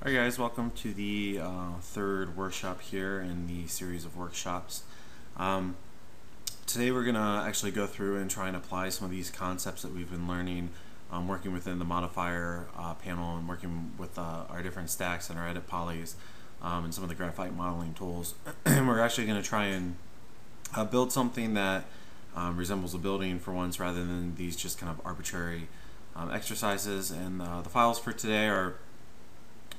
Alright guys, welcome to the uh, third workshop here in the series of workshops. Um, today we're going to actually go through and try and apply some of these concepts that we've been learning um, working within the modifier uh, panel and working with uh, our different stacks and our edit polys um, and some of the graphite modeling tools. and we're actually going to try and uh, build something that um, resembles a building for once rather than these just kind of arbitrary um, exercises. And uh, the files for today are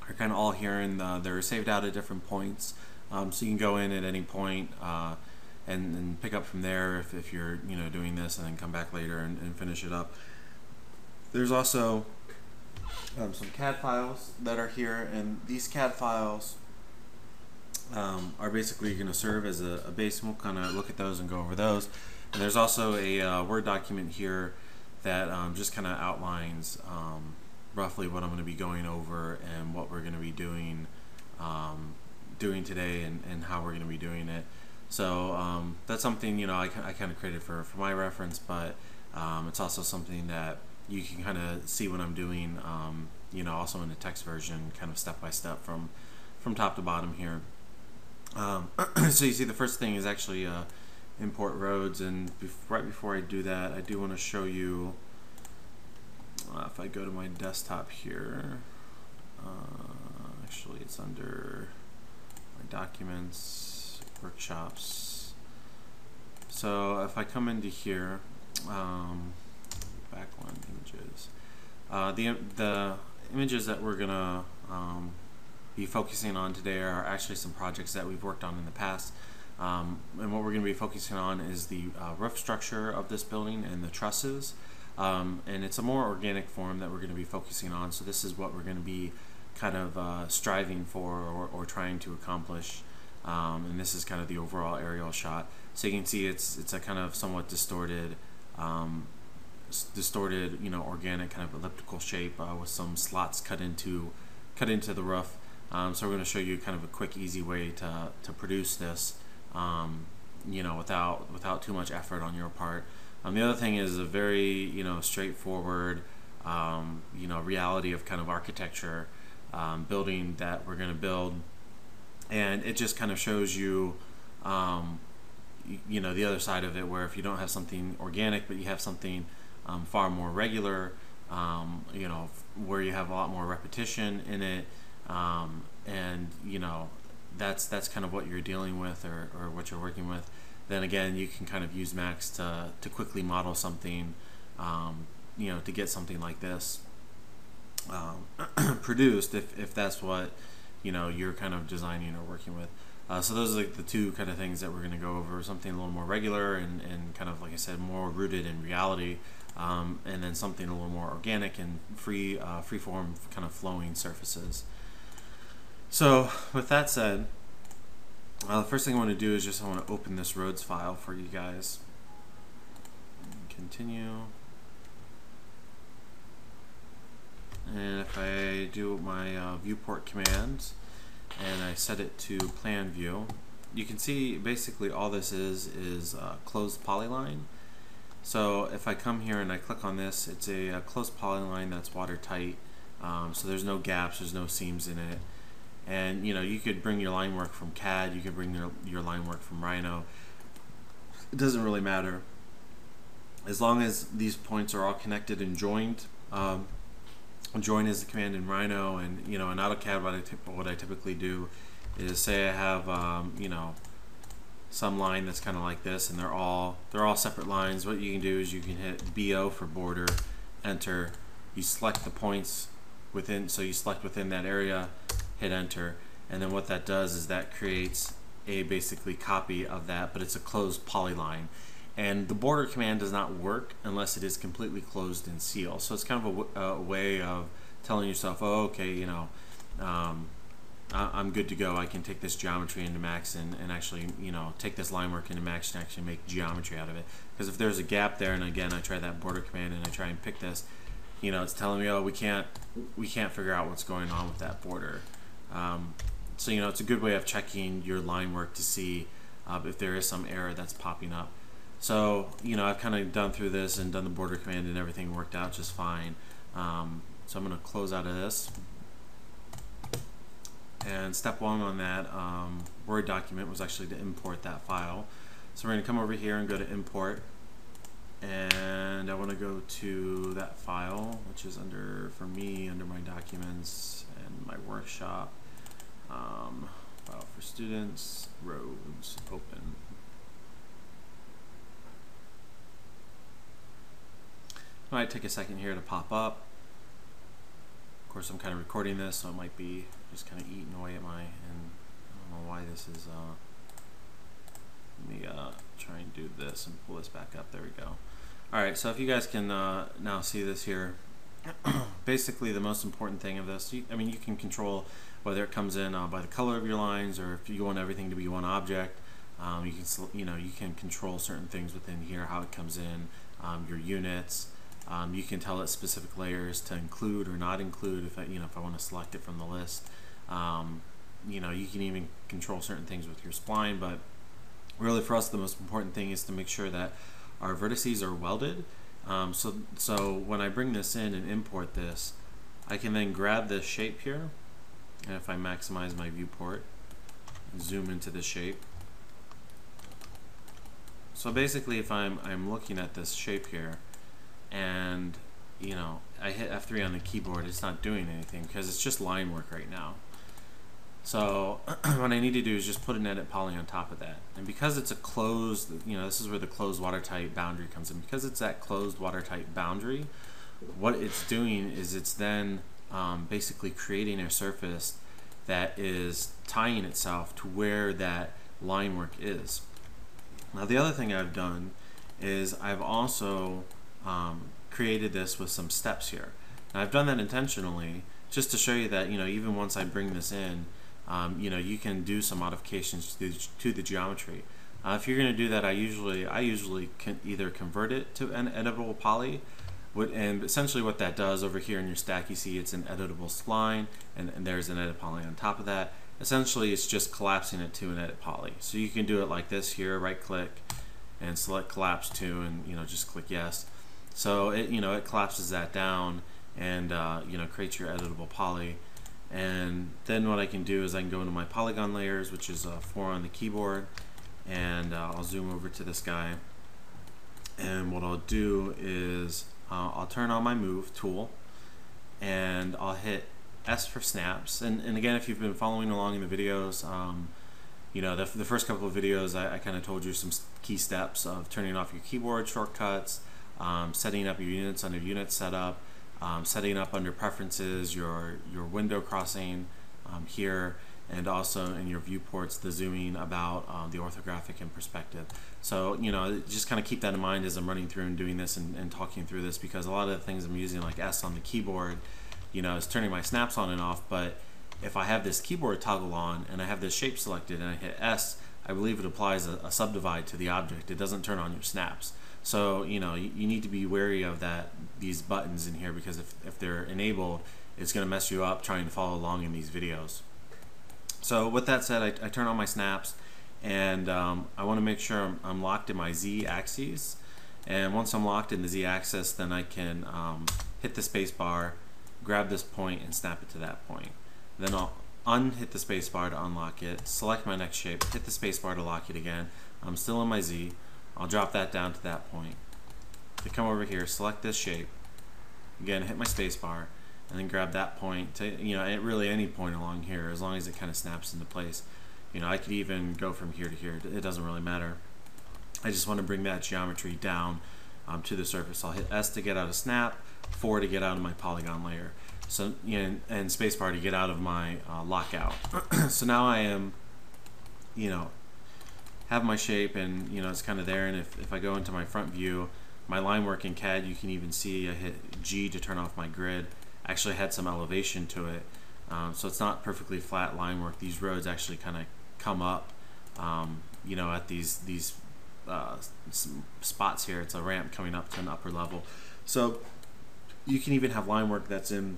are kind of all here and uh, they're saved out at different points. Um, so you can go in at any point, uh, and, and, pick up from there if, if you're you know doing this and then come back later and, and finish it up. There's also um, some CAD files that are here and these CAD files um, are basically going to serve as a, a base and we'll kind of look at those and go over those. And there's also a uh, Word document here that um, just kind of outlines um, roughly what I'm going to be going over and what we're going to be doing um, doing today and, and how we're going to be doing it. So um, that's something you know I, I kind of created for, for my reference, but um, it's also something that you can kind of see what I'm doing. Um, you know, also in the text version, kind of step by step from from top to bottom here. Um, so you see, the first thing is actually uh, import roads, and bef right before I do that, I do want to show you uh, if I go to my desktop here, uh, actually it's under my documents, workshops. So if I come into here, um, background images, uh, the, the images that we're gonna um, be focusing on today are actually some projects that we've worked on in the past. Um, and what we're going to be focusing on is the uh, roof structure of this building and the trusses. Um, and it's a more organic form that we're going to be focusing on. So this is what we're going to be kind of uh, striving for or, or, trying to accomplish. Um, and this is kind of the overall aerial shot. So you can see it's it's a kind of somewhat distorted, um, distorted, you know, organic kind of elliptical shape uh, with some slots cut into cut into the roof. Um, so we're going to show you kind of a quick, easy way to to produce this, um, you know, without without too much effort on your part. Um, the other thing is a very you know straightforward um, you know reality of kind of architecture um, building that we're going to build, and it just kind of shows you um, you know the other side of it where if you don't have something organic but you have something um, far more regular um, you know where you have a lot more repetition in it and you know that's that's kind of what you're dealing with or, or what you're working with then again, you can kind of use Max to, to quickly model something, um, you know, to get something like this um, produced if, if that's what, you know, you're kind of designing or working with. Uh, so those are like the two kind of things that we're going to go over, something a little more regular and, and kind of, like I said, more rooted in reality, um, and then something a little more organic and free, uh, free form kind of flowing surfaces. So with that said, uh, the first thing I want to do is just I want to open this roads file for you guys. Continue. And if I do my uh, viewport commands and I set it to plan view, you can see basically all this is is a closed polyline. So if I come here and I click on this, it's a, a closed polyline that's watertight. Um, so there's no gaps, there's no seams in it and you know you could bring your line work from CAD you could bring your, your line work from Rhino. It doesn't really matter. As long as these points are all connected and joined um, join is the command in Rhino and you know in AutoCAD what I, what I typically do is say I have um, you know some line that's kind of like this and they're all they're all separate lines. What you can do is you can hit BO for border enter. You select the points within so you select within that area hit enter. And then what that does is that creates a basically copy of that but it's a closed polyline. And the border command does not work unless it is completely closed in seal so it's kind of a, a way of telling yourself oh okay you know um, I, am good to go. I can take this geometry into max and, and actually you know take this line work into max and actually make geometry out of it. Because if there's a gap there and again I try that border command and I try and pick this you know it's telling me oh we can't we can't figure out what's going on with that border um, so you know it's a good way of checking your line work to see uh, if there is some error that's popping up. So you know I've kind of done through this and done the border command and everything worked out just fine. Um, so I'm going to close out of this. And step one on that um, Word document was actually to import that file. So we're going to come over here and go to import. And I want to go to that file, which is under, for me, under my documents and my workshop. Um, file for students, roads, open. Might take a second here to pop up. Of course, I'm kind of recording this, so it might be just kind of eating away at my, and I don't know why this is, uh, let me uh, try and do this and pull this back up. There we go. All right, so if you guys can uh, now see this here, basically the most important thing of this, I mean, you can control whether it comes in uh, by the color of your lines or if you want everything to be one object. Um, you can, you know, you can control certain things within here, how it comes in, um, your units, um, you can tell it specific layers to include or not include if I, you know if I want to select it from the list. Um, you know you can even control certain things with your spline, but really for us the most important thing is to make sure that our vertices are welded. Um, so so when I bring this in and import this, I can then grab this shape here, and if I maximize my viewport, zoom into the shape. So basically, if I'm I'm looking at this shape here and you know I hit F3 on the keyboard it's not doing anything because it's just line work right now so what I need to do is just put an edit poly on top of that. And because it's a closed you know this is where the closed watertight boundary comes in. Because it's that closed watertight boundary what it's doing is it's then um, basically creating a surface that is tying itself to where that line work is. Now the other thing I've done is I've also um, created this with some steps here. Now I've done that intentionally just to show you that you know even once I bring this in, um, you know you can do some modifications to, to the geometry. Uh, if you're going to do that, I usually I usually can either convert it to an editable poly, and essentially what that does over here in your stack, you see it's an editable spline, and, and there's an edit poly on top of that. Essentially, it's just collapsing it to an edit poly. So you can do it like this here, right click, and select collapse to, and you know just click yes. So it you know it collapses that down and uh, you know creates your editable poly. And then what I can do is I can go into my polygon layers, which is uh, four on the keyboard, and uh, I'll zoom over to this guy. And what I'll do is uh, I'll turn on my move tool, and I'll hit S for snaps. And, and again, if you've been following along in the videos, um, you know, the, the first couple of videos I, I kind of told you some key steps of turning off your keyboard shortcuts, um, setting up your units under unit setup, um, setting up under preferences your, your window crossing um, here, and also in your viewports the zooming about um, the orthographic and perspective. So, you know, just kind of keep that in mind as I'm running through and doing this and, and talking through this because a lot of the things I'm using like S on the keyboard, you know, is turning my snaps on and off, but if I have this keyboard toggle on and I have this shape selected and I hit S, I believe it applies a, a subdivide to the object. It doesn't turn on your snaps. So you know you, you, need to be wary of that these buttons in here because if, if they're enabled, it's going to mess you up trying to follow along in these videos. So with that said, I, I turn on my snaps and um, I want to make sure I'm, I'm, locked in my Z axis. And once I'm locked in the Z axis, then I can um, hit the space bar, grab this point, and snap it to that point. Then I'll unhit the space bar to unlock it, select my next shape, hit the space bar to lock it again. I'm still in my Z. I'll drop that down to that point. To come over here, select this shape. Again, hit my spacebar, and then grab that point to, you know, at really any point along here, as long as it kind of snaps into place. You know, I could even go from here to here. It doesn't really matter. I just want to bring that geometry down um, to the surface. I'll hit S to get out of snap, 4 to get out of my polygon layer. So, you know, and spacebar to get out of my uh, lockout. so now I am, you know, have my shape and you know it's kind of there. And if, if I go into my front view my line work in CAD you can even see I hit G to turn off my grid. Actually had some elevation to it. Um, so it's not perfectly flat line work. These roads actually kind of come up um, you know at these these uh, spots here. It's a ramp coming up to an upper level. So you can even have line work that's in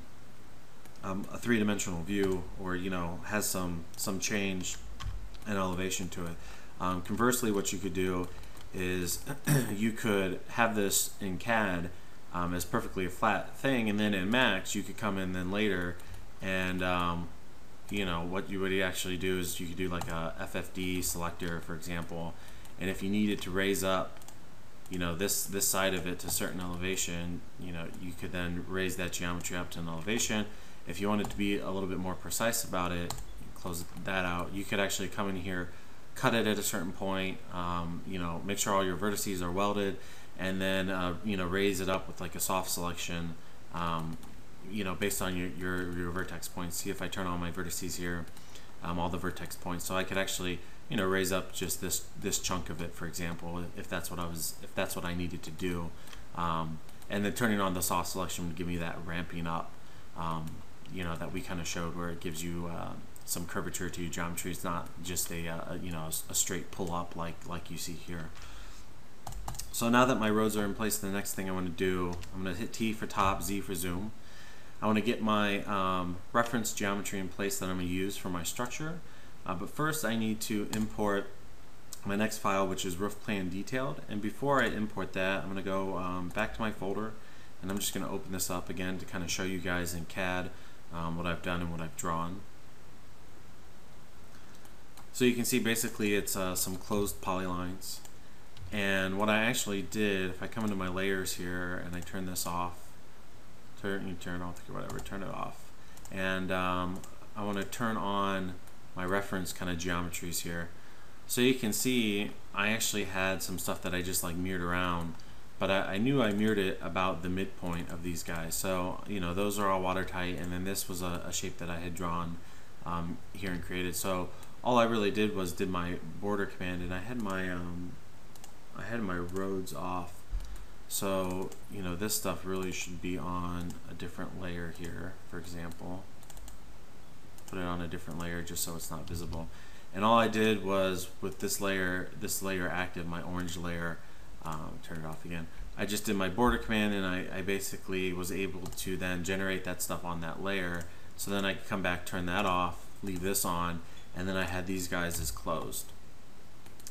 um, a three-dimensional view or you know has some some change and elevation to it um, conversely, what you could do is you could have this in CAD um, as perfectly a flat thing, and then in Max you could come in then later and um, you know, what you would actually do is you could do like a FFD selector, for example, and if you needed to raise up, you know, this this side of it to a certain elevation, you know, you could then raise that geometry up to an elevation. If you wanted to be a little bit more precise about it, close that out. You could actually come in here, cut it at a certain point, um, you know, make sure all your vertices are welded, and then uh, you know raise it up with like a soft selection. Um, you know, based on your, your, your vertex points. See if I turn on my vertices here, um, all the vertex points. So I could actually, you know, raise up just this this chunk of it, for example, if that's what I was, if that's what I needed to do. Um, and then turning on the soft selection would give me that ramping up, um, you know, that we kind of showed where it gives you uh, some curvature to your geometry. It's not just a, uh, you know, a straight pull up like, like you see here. So now that my roads are in place, the next thing I want to do, I'm going to hit T for top, Z for zoom. I want to get my um, reference geometry in place that I'm going to use for my structure. Uh, but first I need to import my next file which is roof plan detailed and before I import that I'm going to go um, back to my folder and I'm just going to open this up again to kind of show you guys in CAD um, what I've done and what I've drawn. So you can see basically it's uh, some closed polylines. And what I actually did if I come into my layers here and I turn this off turn you turn off whatever turn it off. And um, I want to turn on my reference kind of geometries here. So you can see I actually had some stuff that I just like mirrored around but I, I, knew I mirrored it about the midpoint of these guys. So you know those are all watertight and then this was a, a shape that I had drawn um, here and created. So all I really did was did my border command and I had my um, I had my roads off so, you know, this stuff really should be on a different layer here, for example. Put it on a different layer just so it's not visible. And all I did was with this layer, this layer active, my orange layer, um, turn it off again. I just did my border command and I, I basically was able to then generate that stuff on that layer. So then I could come back, turn that off, leave this on, and then I had these guys as closed.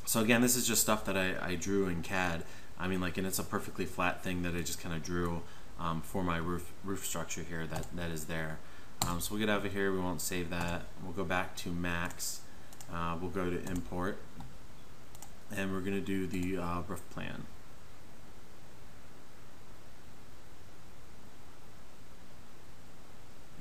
So again, this is just stuff that I, I drew in CAD. I mean, like, and it's a perfectly flat thing that I just kind of drew um, for my roof roof structure here that, that is there. Um, so we'll get over here, we won't save that. We'll go back to Max. Uh, we'll go to Import. And we're going to do the uh, roof plan.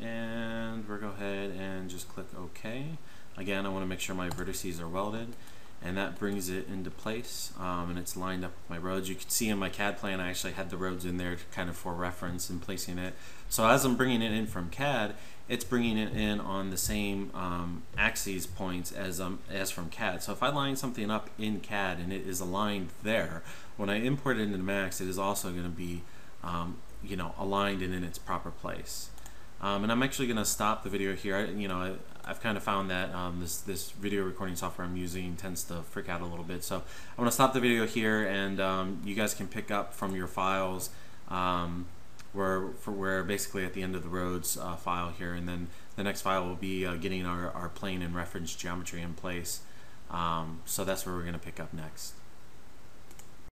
And we'll go ahead and just click OK. Again, I want to make sure my vertices are welded and that brings it into place um, and it's lined up with my roads. You can see in my CAD plan I actually had the roads in there kind of for reference and placing it. So as I'm bringing it in from CAD, it's bringing it in on the same um, axes points as, um, as from CAD. So if I line something up in CAD and it is aligned there, when I import it into Max, it is also going to be um, you know, aligned and in its proper place. Um, and I'm actually going to stop the video here. I, you know, I, have kind of found that um, this this video recording software I'm using tends to freak out a little bit. So I'm going to stop the video here, and um, you guys can pick up from your files um, where for where basically at the end of the roads uh, file here, and then the next file will be uh, getting our, our plane and reference geometry in place. Um, so that's where we're going to pick up next.